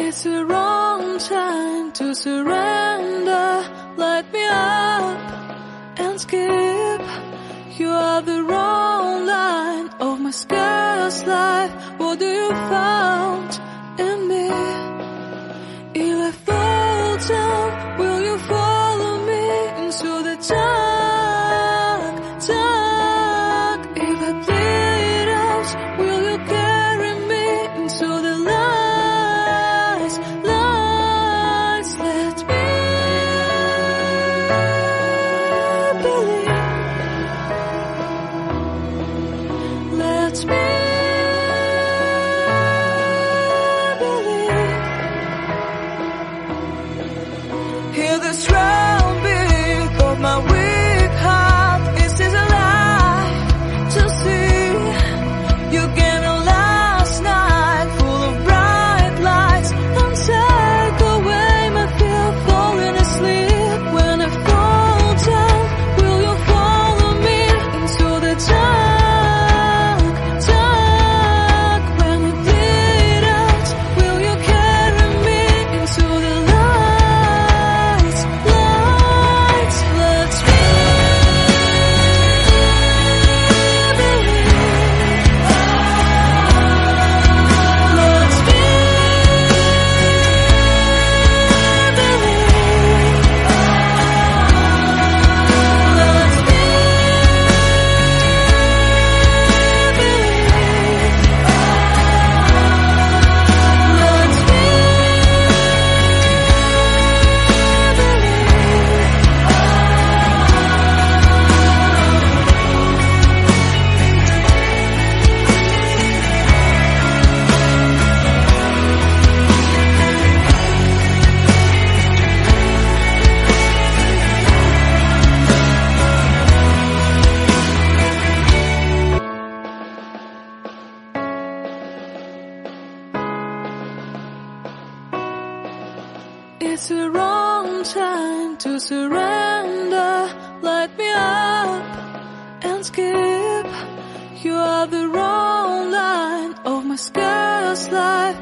It's the wrong time to surrender. Light me up and skip. You are the wrong line of my scarce life. What do you found Believe. Hear the strong It's the wrong time to surrender. Light me up and skip. You are the wrong line of my scarce life.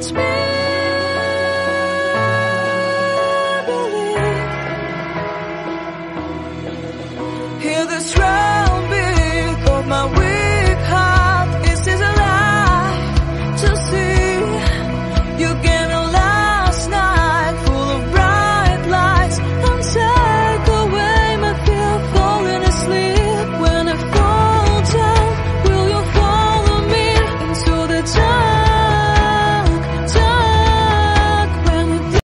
touch me. Believe. Hear.